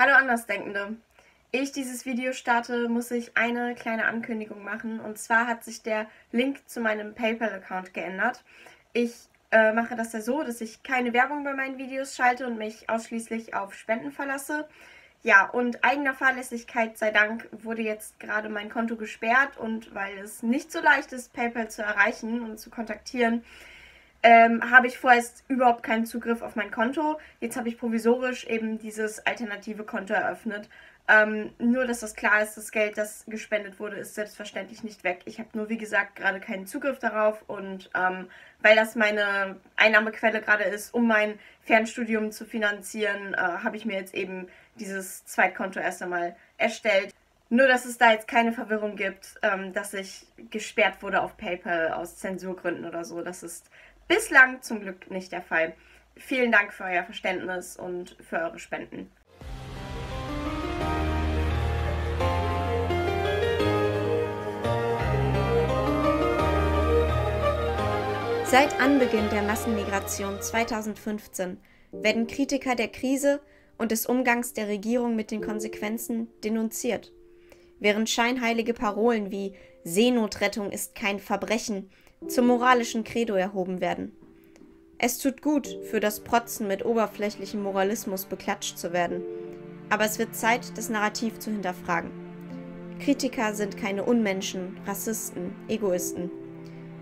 Hallo Andersdenkende. Ich dieses Video starte, muss ich eine kleine Ankündigung machen. Und zwar hat sich der Link zu meinem PayPal-Account geändert. Ich äh, mache das ja so, dass ich keine Werbung bei meinen Videos schalte und mich ausschließlich auf Spenden verlasse. Ja, und eigener Fahrlässigkeit sei Dank wurde jetzt gerade mein Konto gesperrt und weil es nicht so leicht ist, PayPal zu erreichen und zu kontaktieren, ähm, habe ich vorerst überhaupt keinen Zugriff auf mein Konto. Jetzt habe ich provisorisch eben dieses alternative Konto eröffnet. Ähm, nur, dass das klar ist, das Geld, das gespendet wurde, ist selbstverständlich nicht weg. Ich habe nur, wie gesagt, gerade keinen Zugriff darauf und ähm, weil das meine Einnahmequelle gerade ist, um mein Fernstudium zu finanzieren, äh, habe ich mir jetzt eben dieses Zweitkonto erst einmal erstellt. Nur, dass es da jetzt keine Verwirrung gibt, ähm, dass ich gesperrt wurde auf PayPal aus Zensurgründen oder so. Das ist Bislang zum Glück nicht der Fall. Vielen Dank für euer Verständnis und für eure Spenden. Seit Anbeginn der Massenmigration 2015 werden Kritiker der Krise und des Umgangs der Regierung mit den Konsequenzen denunziert. Während scheinheilige Parolen wie Seenotrettung ist kein Verbrechen zum moralischen Credo erhoben werden. Es tut gut, für das Protzen mit oberflächlichem Moralismus beklatscht zu werden, aber es wird Zeit, das Narrativ zu hinterfragen. Kritiker sind keine Unmenschen, Rassisten, Egoisten.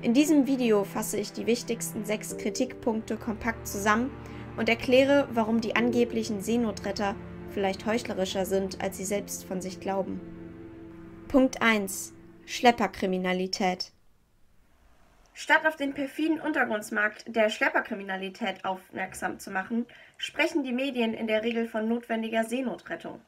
In diesem Video fasse ich die wichtigsten sechs Kritikpunkte kompakt zusammen und erkläre, warum die angeblichen Seenotretter vielleicht heuchlerischer sind, als sie selbst von sich glauben. Punkt 1. Schlepperkriminalität. Statt auf den perfiden Untergrundsmarkt der Schlepperkriminalität aufmerksam zu machen, sprechen die Medien in der Regel von notwendiger Seenotrettung.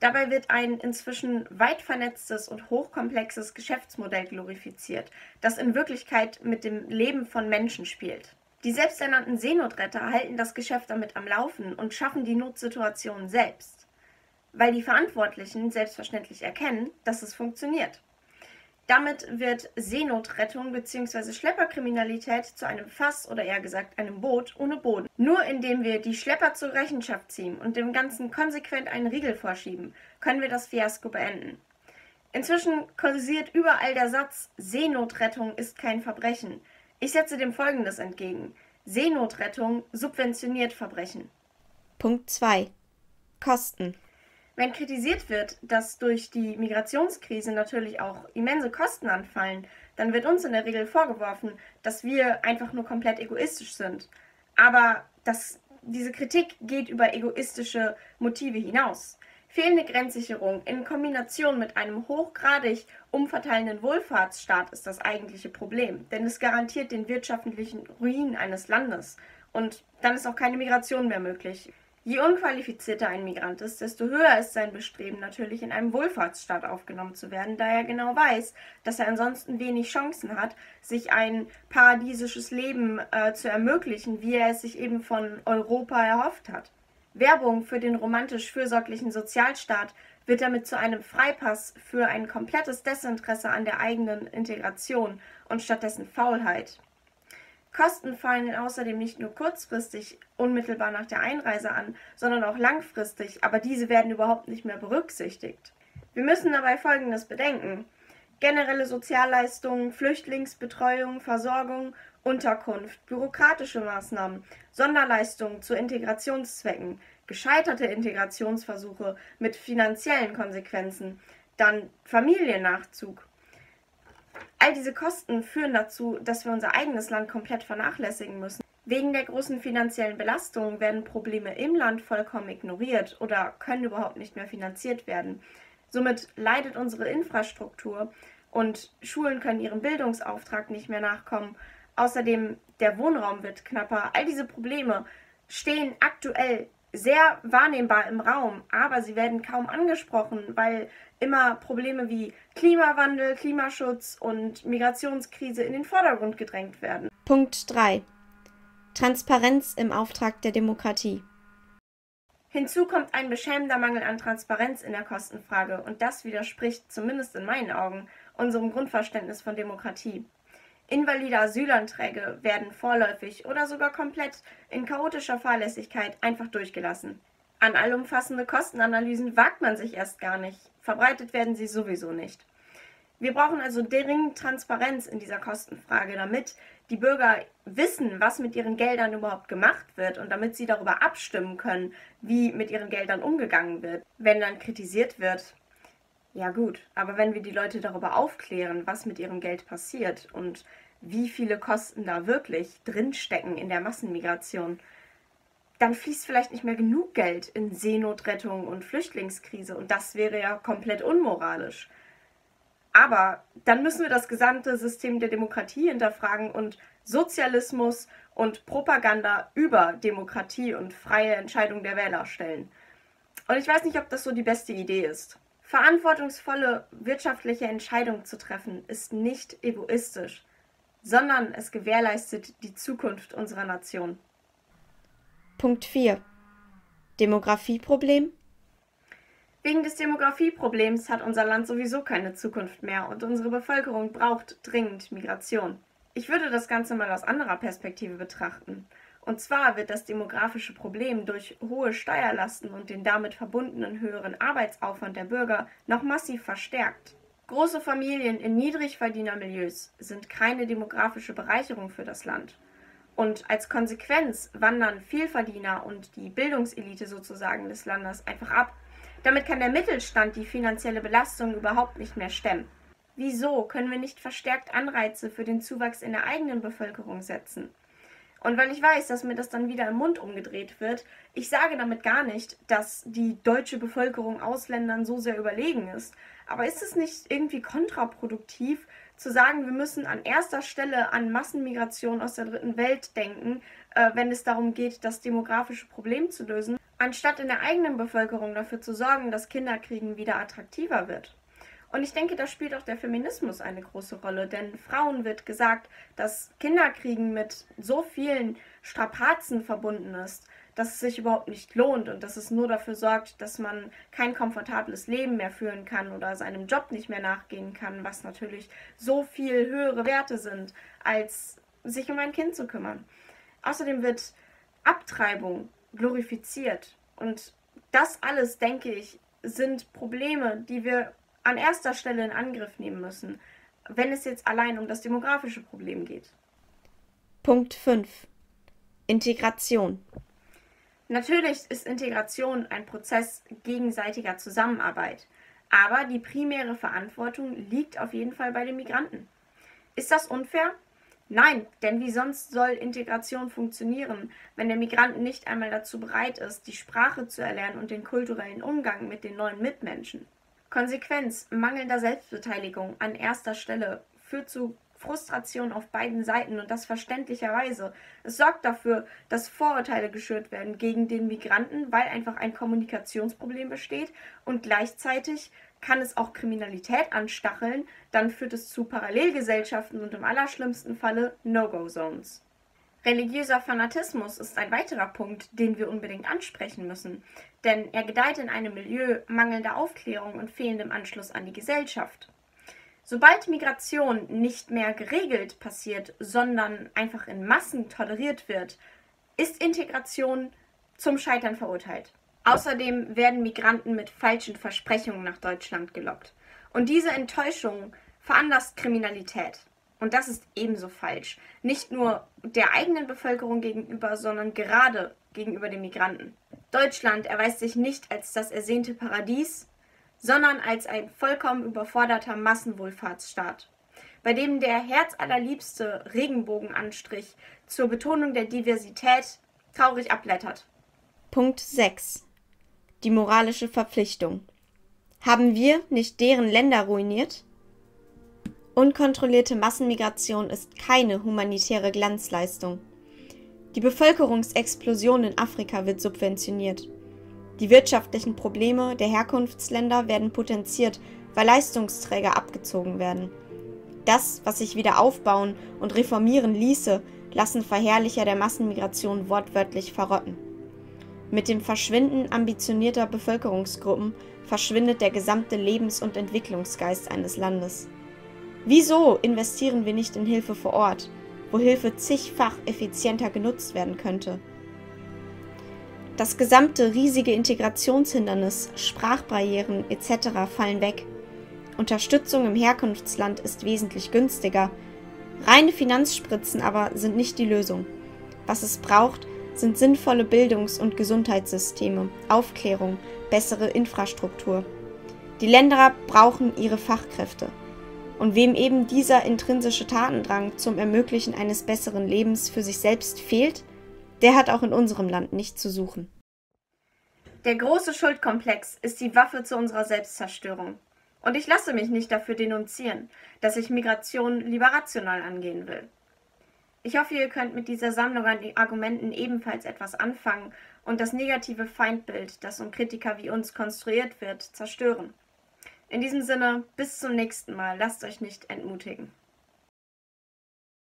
Dabei wird ein inzwischen weit vernetztes und hochkomplexes Geschäftsmodell glorifiziert, das in Wirklichkeit mit dem Leben von Menschen spielt. Die selbsternannten Seenotretter halten das Geschäft damit am Laufen und schaffen die Notsituation selbst, weil die Verantwortlichen selbstverständlich erkennen, dass es funktioniert. Damit wird Seenotrettung bzw. Schlepperkriminalität zu einem Fass oder eher gesagt einem Boot ohne Boden. Nur indem wir die Schlepper zur Rechenschaft ziehen und dem Ganzen konsequent einen Riegel vorschieben, können wir das Fiasko beenden. Inzwischen kursiert überall der Satz, Seenotrettung ist kein Verbrechen. Ich setze dem Folgendes entgegen. Seenotrettung subventioniert Verbrechen. Punkt 2. Kosten. Wenn kritisiert wird, dass durch die Migrationskrise natürlich auch immense Kosten anfallen, dann wird uns in der Regel vorgeworfen, dass wir einfach nur komplett egoistisch sind. Aber das, diese Kritik geht über egoistische Motive hinaus. Fehlende Grenzsicherung in Kombination mit einem hochgradig umverteilenden Wohlfahrtsstaat ist das eigentliche Problem, denn es garantiert den wirtschaftlichen Ruin eines Landes. Und dann ist auch keine Migration mehr möglich. Je unqualifizierter ein Migrant ist, desto höher ist sein Bestreben natürlich, in einem Wohlfahrtsstaat aufgenommen zu werden, da er genau weiß, dass er ansonsten wenig Chancen hat, sich ein paradiesisches Leben äh, zu ermöglichen, wie er es sich eben von Europa erhofft hat. Werbung für den romantisch fürsorglichen Sozialstaat wird damit zu einem Freipass für ein komplettes Desinteresse an der eigenen Integration und stattdessen Faulheit. Kosten fallen außerdem nicht nur kurzfristig unmittelbar nach der Einreise an, sondern auch langfristig, aber diese werden überhaupt nicht mehr berücksichtigt. Wir müssen dabei Folgendes bedenken. Generelle Sozialleistungen, Flüchtlingsbetreuung, Versorgung, Unterkunft, bürokratische Maßnahmen, Sonderleistungen zu Integrationszwecken, gescheiterte Integrationsversuche mit finanziellen Konsequenzen, dann Familiennachzug, All diese Kosten führen dazu, dass wir unser eigenes Land komplett vernachlässigen müssen. Wegen der großen finanziellen Belastung werden Probleme im Land vollkommen ignoriert oder können überhaupt nicht mehr finanziert werden. Somit leidet unsere Infrastruktur und Schulen können ihrem Bildungsauftrag nicht mehr nachkommen. Außerdem der Wohnraum wird knapper. All diese Probleme stehen aktuell sehr wahrnehmbar im Raum, aber sie werden kaum angesprochen, weil immer Probleme wie Klimawandel, Klimaschutz und Migrationskrise in den Vordergrund gedrängt werden. Punkt 3. Transparenz im Auftrag der Demokratie. Hinzu kommt ein beschämender Mangel an Transparenz in der Kostenfrage und das widerspricht, zumindest in meinen Augen, unserem Grundverständnis von Demokratie. Invalide Asylanträge werden vorläufig oder sogar komplett in chaotischer Fahrlässigkeit einfach durchgelassen. An allumfassende Kostenanalysen wagt man sich erst gar nicht. Verbreitet werden sie sowieso nicht. Wir brauchen also dringend Transparenz in dieser Kostenfrage, damit die Bürger wissen, was mit ihren Geldern überhaupt gemacht wird und damit sie darüber abstimmen können, wie mit ihren Geldern umgegangen wird. Wenn dann kritisiert wird, ja gut, aber wenn wir die Leute darüber aufklären, was mit ihrem Geld passiert und wie viele Kosten da wirklich drinstecken in der Massenmigration, dann fließt vielleicht nicht mehr genug Geld in Seenotrettung und Flüchtlingskrise und das wäre ja komplett unmoralisch. Aber dann müssen wir das gesamte System der Demokratie hinterfragen und Sozialismus und Propaganda über Demokratie und freie Entscheidung der Wähler stellen. Und ich weiß nicht, ob das so die beste Idee ist. Verantwortungsvolle wirtschaftliche Entscheidungen zu treffen, ist nicht egoistisch, sondern es gewährleistet die Zukunft unserer Nation. Punkt 4. Demografieproblem Wegen des Demografieproblems hat unser Land sowieso keine Zukunft mehr und unsere Bevölkerung braucht dringend Migration. Ich würde das Ganze mal aus anderer Perspektive betrachten. Und zwar wird das demografische Problem durch hohe Steuerlasten und den damit verbundenen höheren Arbeitsaufwand der Bürger noch massiv verstärkt. Große Familien in Niedrigverdienermilieus sind keine demografische Bereicherung für das Land. Und als Konsequenz wandern Vielverdiener und die Bildungselite sozusagen des Landes einfach ab damit kann der Mittelstand die finanzielle Belastung überhaupt nicht mehr stemmen. Wieso können wir nicht verstärkt Anreize für den Zuwachs in der eigenen Bevölkerung setzen? Und weil ich weiß, dass mir das dann wieder im Mund umgedreht wird, ich sage damit gar nicht, dass die deutsche Bevölkerung Ausländern so sehr überlegen ist. Aber ist es nicht irgendwie kontraproduktiv, zu sagen, wir müssen an erster Stelle an Massenmigration aus der dritten Welt denken, äh, wenn es darum geht, das demografische Problem zu lösen, anstatt in der eigenen Bevölkerung dafür zu sorgen, dass Kinderkriegen wieder attraktiver wird. Und ich denke, da spielt auch der Feminismus eine große Rolle, denn Frauen wird gesagt, dass Kinderkriegen mit so vielen Strapazen verbunden ist, dass es sich überhaupt nicht lohnt und dass es nur dafür sorgt, dass man kein komfortables Leben mehr führen kann oder seinem Job nicht mehr nachgehen kann, was natürlich so viel höhere Werte sind, als sich um ein Kind zu kümmern. Außerdem wird Abtreibung glorifiziert. Und das alles, denke ich, sind Probleme, die wir an erster Stelle in Angriff nehmen müssen, wenn es jetzt allein um das demografische Problem geht. Punkt 5. Integration. Natürlich ist Integration ein Prozess gegenseitiger Zusammenarbeit, aber die primäre Verantwortung liegt auf jeden Fall bei den Migranten. Ist das unfair? Nein, denn wie sonst soll Integration funktionieren, wenn der Migrant nicht einmal dazu bereit ist, die Sprache zu erlernen und den kulturellen Umgang mit den neuen Mitmenschen? Konsequenz mangelnder Selbstbeteiligung an erster Stelle führt zu Frustration auf beiden Seiten und das verständlicherweise. Es sorgt dafür, dass Vorurteile geschürt werden gegen den Migranten, weil einfach ein Kommunikationsproblem besteht und gleichzeitig kann es auch Kriminalität anstacheln, dann führt es zu Parallelgesellschaften und im allerschlimmsten Falle No-Go-Zones. Religiöser Fanatismus ist ein weiterer Punkt, den wir unbedingt ansprechen müssen, denn er gedeiht in einem Milieu mangelnder Aufklärung und fehlendem Anschluss an die Gesellschaft. Sobald Migration nicht mehr geregelt passiert, sondern einfach in Massen toleriert wird, ist Integration zum Scheitern verurteilt. Außerdem werden Migranten mit falschen Versprechungen nach Deutschland gelockt. Und diese Enttäuschung veranlasst Kriminalität. Und das ist ebenso falsch. Nicht nur der eigenen Bevölkerung gegenüber, sondern gerade gegenüber den Migranten. Deutschland erweist sich nicht als das ersehnte Paradies, sondern als ein vollkommen überforderter Massenwohlfahrtsstaat, bei dem der herzallerliebste Regenbogenanstrich zur Betonung der Diversität traurig abblättert. Punkt 6. Die moralische Verpflichtung. Haben wir nicht deren Länder ruiniert? Unkontrollierte Massenmigration ist keine humanitäre Glanzleistung. Die Bevölkerungsexplosion in Afrika wird subventioniert. Die wirtschaftlichen Probleme der Herkunftsländer werden potenziert, weil Leistungsträger abgezogen werden. Das, was sich wieder aufbauen und reformieren ließe, lassen Verherrlicher der Massenmigration wortwörtlich verrotten. Mit dem Verschwinden ambitionierter Bevölkerungsgruppen verschwindet der gesamte Lebens- und Entwicklungsgeist eines Landes. Wieso investieren wir nicht in Hilfe vor Ort, wo Hilfe zigfach effizienter genutzt werden könnte? Das gesamte riesige Integrationshindernis, Sprachbarrieren etc. fallen weg. Unterstützung im Herkunftsland ist wesentlich günstiger. Reine Finanzspritzen aber sind nicht die Lösung. Was es braucht, sind sinnvolle Bildungs- und Gesundheitssysteme, Aufklärung, bessere Infrastruktur. Die Länder brauchen ihre Fachkräfte. Und wem eben dieser intrinsische Tatendrang zum Ermöglichen eines besseren Lebens für sich selbst fehlt, der hat auch in unserem Land nicht zu suchen. Der große Schuldkomplex ist die Waffe zu unserer Selbstzerstörung. Und ich lasse mich nicht dafür denunzieren, dass ich Migration lieber rational angehen will. Ich hoffe, ihr könnt mit dieser Sammlung an Argumenten ebenfalls etwas anfangen und das negative Feindbild, das um Kritiker wie uns konstruiert wird, zerstören. In diesem Sinne, bis zum nächsten Mal. Lasst euch nicht entmutigen.